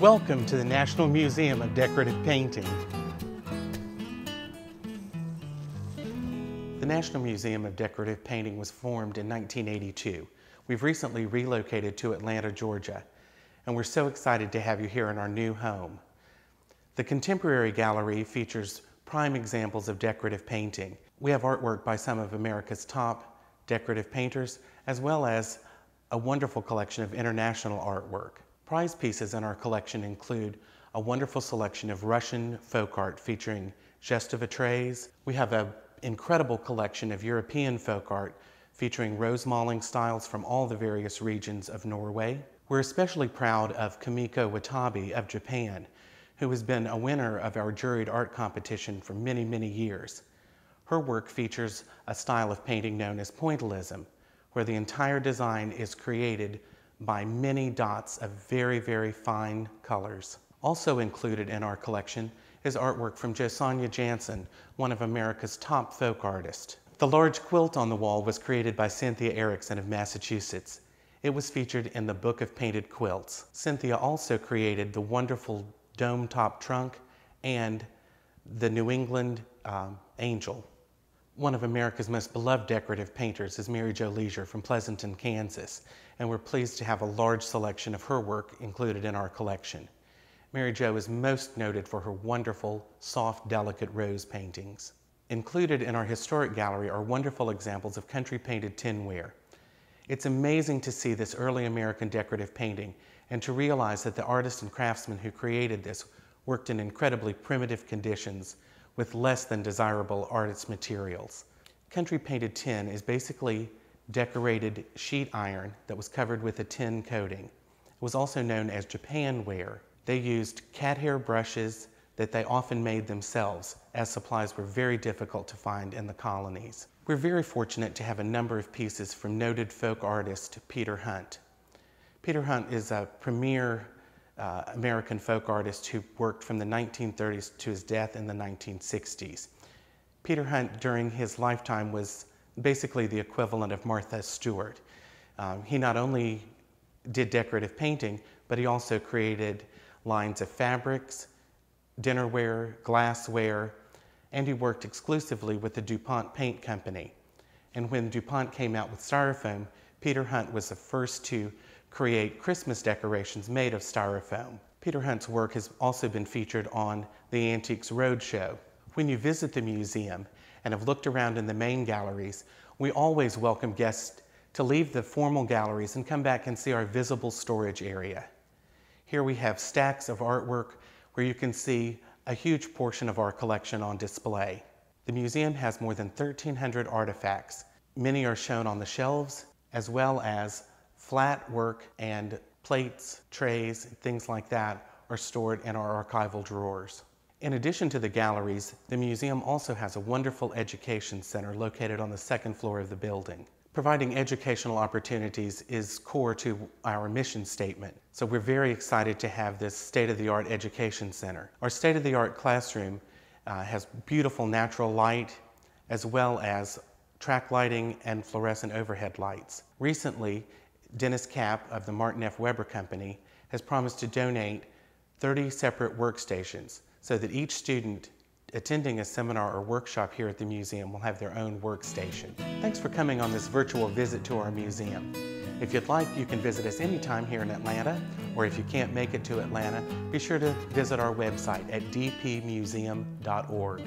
Welcome to the National Museum of Decorative Painting. The National Museum of Decorative Painting was formed in 1982. We've recently relocated to Atlanta, Georgia, and we're so excited to have you here in our new home. The Contemporary Gallery features prime examples of decorative painting. We have artwork by some of America's top decorative painters, as well as a wonderful collection of international artwork. Prize pieces in our collection include a wonderful selection of Russian folk art featuring de vitres. We have an incredible collection of European folk art featuring rosemaling styles from all the various regions of Norway. We're especially proud of Kumiko Watabe of Japan, who has been a winner of our juried art competition for many, many years. Her work features a style of painting known as pointillism, where the entire design is created by many dots of very, very fine colors. Also included in our collection is artwork from Jo Sonja Jansen, one of America's top folk artists. The large quilt on the wall was created by Cynthia Erickson of Massachusetts. It was featured in the Book of Painted Quilts. Cynthia also created the wonderful dome top trunk and the New England um, angel. One of America's most beloved decorative painters is Mary Jo Leisure from Pleasanton, Kansas, and we're pleased to have a large selection of her work included in our collection. Mary Jo is most noted for her wonderful, soft, delicate rose paintings. Included in our historic gallery are wonderful examples of country painted tinware. It's amazing to see this early American decorative painting and to realize that the artist and craftsman who created this worked in incredibly primitive conditions with less than desirable artist materials. Country painted tin is basically decorated sheet iron that was covered with a tin coating. It was also known as Japanware. They used cat hair brushes that they often made themselves as supplies were very difficult to find in the colonies. We're very fortunate to have a number of pieces from noted folk artist Peter Hunt. Peter Hunt is a premier uh, American folk artist who worked from the 1930s to his death in the 1960s. Peter Hunt, during his lifetime, was basically the equivalent of Martha Stewart. Um, he not only did decorative painting, but he also created lines of fabrics, dinnerware, glassware, and he worked exclusively with the DuPont Paint Company. And when DuPont came out with styrofoam, Peter Hunt was the first to create Christmas decorations made of styrofoam. Peter Hunt's work has also been featured on the Antiques Roadshow. When you visit the museum and have looked around in the main galleries, we always welcome guests to leave the formal galleries and come back and see our visible storage area. Here we have stacks of artwork where you can see a huge portion of our collection on display. The museum has more than 1,300 artifacts. Many are shown on the shelves, as well as flat work and plates, trays, things like that are stored in our archival drawers. In addition to the galleries, the museum also has a wonderful education center located on the second floor of the building. Providing educational opportunities is core to our mission statement, so we're very excited to have this state-of-the-art education center. Our state-of-the-art classroom uh, has beautiful natural light as well as track lighting and fluorescent overhead lights. Recently, Dennis Kapp of the Martin F. Weber Company has promised to donate 30 separate workstations so that each student attending a seminar or workshop here at the museum will have their own workstation. Thanks for coming on this virtual visit to our museum. If you'd like, you can visit us anytime here in Atlanta, or if you can't make it to Atlanta, be sure to visit our website at dpmuseum.org.